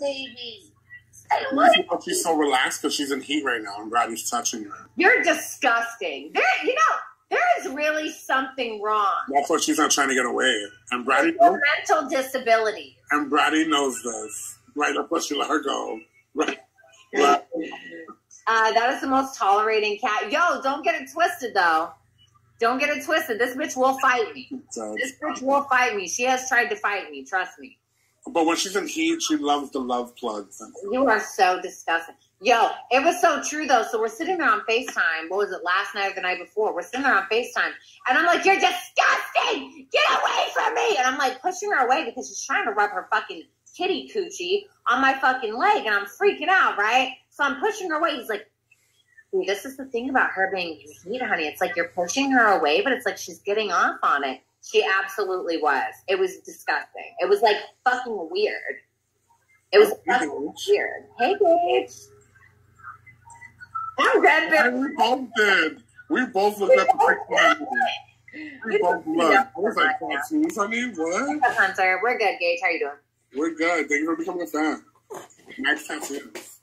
baby. I love She's so relaxed because she's in heat right now, and Bratty's touching her. You're disgusting. There, you know, there is really something wrong. That's why she's not trying to get away. And Bratty knows, mental disability. and Bratty knows this. Right, that's why she let her go. Right. right. Uh, that is the most tolerating cat. Yo, don't get it twisted though. Don't get it twisted. This bitch will fight me. This bitch will fight me. She has tried to fight me. Trust me. But when she's in heat, she loves the love plugs. You are so disgusting. Yo, it was so true though. So we're sitting there on FaceTime. What was it, last night or the night before? We're sitting there on FaceTime. And I'm like, You're disgusting! Get away from me! And I'm like pushing her away because she's trying to rub her fucking kitty coochie on my fucking leg. And I'm freaking out, right? So I'm pushing her away. He's like, This is the thing about her being in heat, honey. It's like you're pushing her away, but it's like she's getting off on it. She absolutely was. It was disgusting. It was like fucking weird. It was fucking weird. Hey, bitch. I'm good, we both did. We both looked at the picture. We both looked. I was like, tattoos, honey? What? Hunter? We're good, Gage. How you doing? We're good. Thank you for becoming a fan. Next tattoo. Thanks.